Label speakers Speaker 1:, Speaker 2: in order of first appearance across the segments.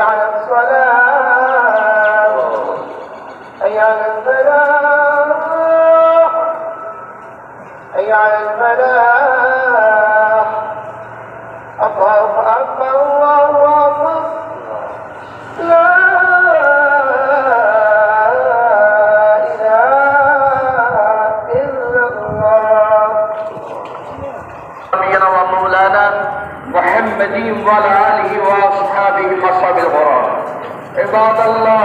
Speaker 1: أي على الصلاة أي على الفلاح أي على الفلاح الله أكبر الله أكبر لا إله إلا الله
Speaker 2: نبينا ومولانا محمد وعلى مصاب الغرام عباد الله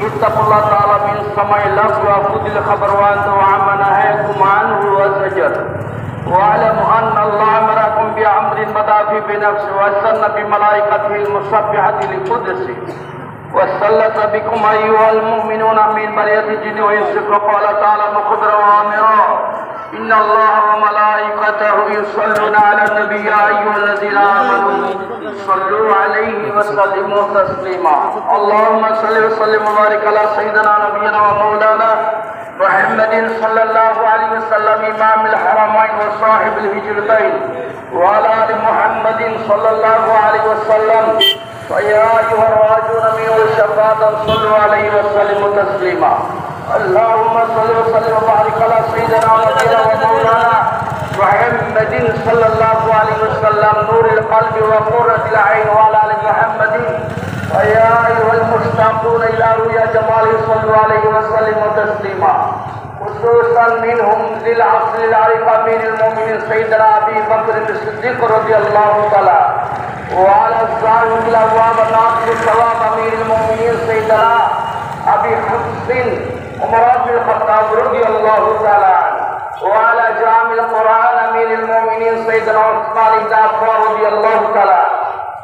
Speaker 2: اتقوا الله تعالى من سماع اللفظ وخذ الخبر وانتم عما نهاكم عنه وزجر واعلموا ان الله امركم بامر بدا في بنفسه وسن بملائكته المسبحه لقدسه وسلط بكم ايها المؤمنون من بريه الجن والانس وقال تعالى مخبرا وامرا إن الله وملائكته يصلون على النبي يا أيها الذين آمنوا صلوا عليه وسلموا تسليما. اللهم صل وسلم وبارك على سيدنا نبينا ومولانا محمد صلى الله عليه وسلم إمام الحرمين وصاحب الهجرتين وعلى آل محمد صلى الله عليه وسلم. فيا أيها الراجون منه الشفاعة صلوا عليه وسلموا تسليما. اللهم صل وسلم وبارك على سيدنا ونبينا ومولانا محمد صلى الله عليه وسلم، نور القلب وقرة العين وعلى ال محمد. ويا ايها المشتاقون الى رؤيا جماله صلوا عليه وسلموا تسليما. خصوصا منهم للعصر العريق امير المؤمنين سيدنا ابي بكر الصديق رضي الله تعالى. وعلى الصالح الابواب ناصر الثواب امير المؤمنين سيدنا ابي حفص عمر بن الخطاب رضي الله تعالى عنه وعلى جامع القرآن أمير المؤمنين سيدنا عثمان بن عفان رضي الله تعالى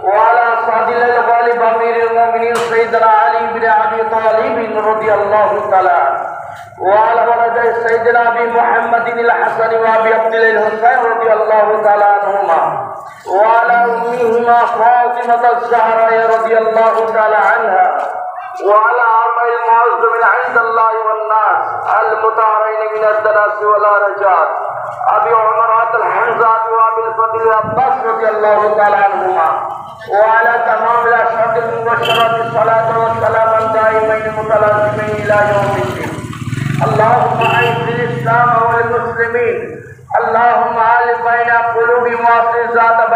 Speaker 2: وعلى صاد الغالب أمير المؤمنين سيدنا علي بن أبي طالب رضي الله تعالى وعلى ولد سيدنا أبي محمد الحسن وأبي عبد الحسين رضي الله تعالى عنهما وعلى امهما فاطمة الزهراء رضي الله تعالى عنها وعلى من عند الله والناس المطهرين من الدنس والارجات ابي عمرات الحمزات وابي الفضل العباس رضي الله تعالى عنهما. وعلى تمام الاشهاد المبشرات الصلاه والسلام الدائمين المتلازمين الى يوم الدين. اللهم اعز الاسلام والمسلمين. اللهم الف بين قلوب واصل ذات